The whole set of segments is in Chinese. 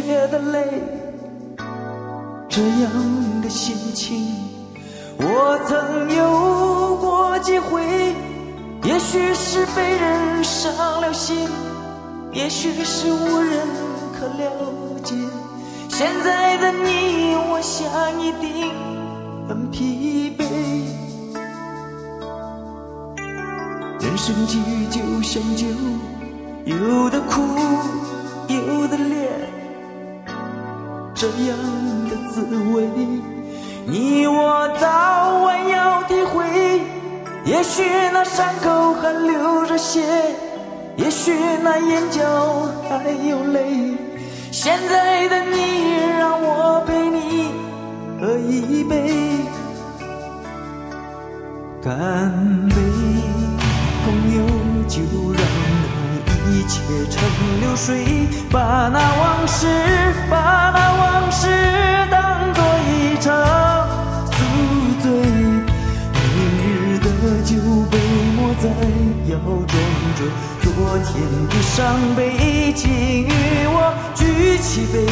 觉得累？这样的心情，我曾有过几回。也许是被人伤了心，也许是无人可了解。现在的你，我想一定很疲惫。人生际遇就像酒，有的苦，有的烈，这样的滋味，你我早晚要体会。也许那伤口还流着血，也许那眼角还有泪。现在的你，让我陪你喝一杯，干杯，朋友，就让那一切成流水，把那往事，把那往事当作一场宿醉。明日的酒被抹在腰装着昨天的伤悲，请与我举起杯，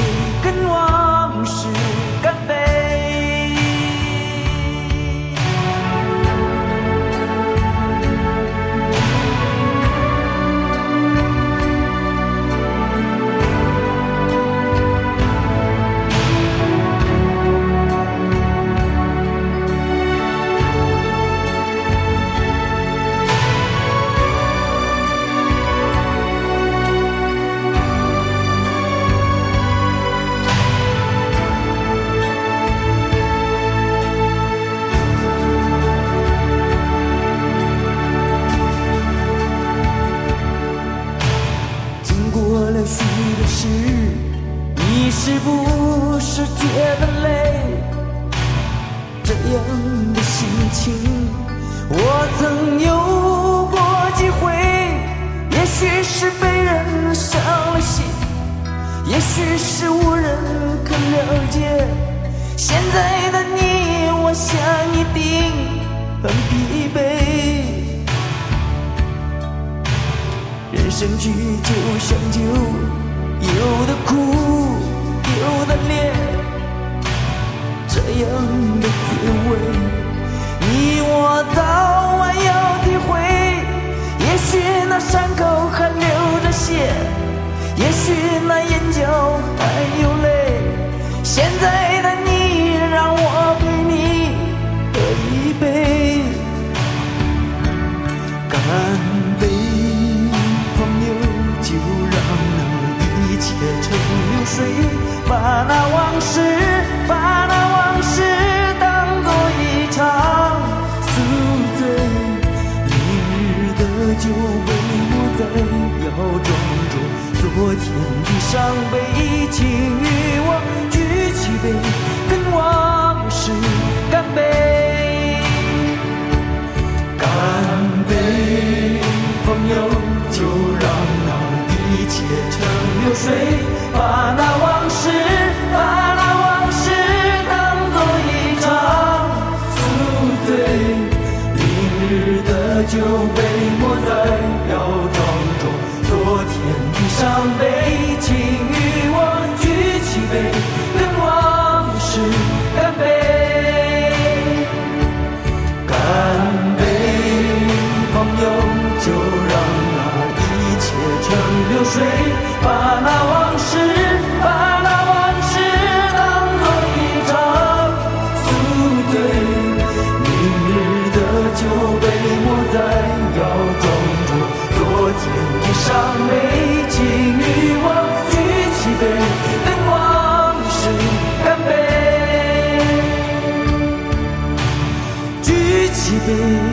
不是觉得累？这样的心情，我曾有过几回。也许是被人伤了心，也许是无人可了解。现在的你，我想一定很疲惫。人生剧就像酒，有的苦，烈，这样的滋味，你我早晚要体会。也许那伤口还流着血，也许那眼角就不要再要装作昨天的伤悲情 baby.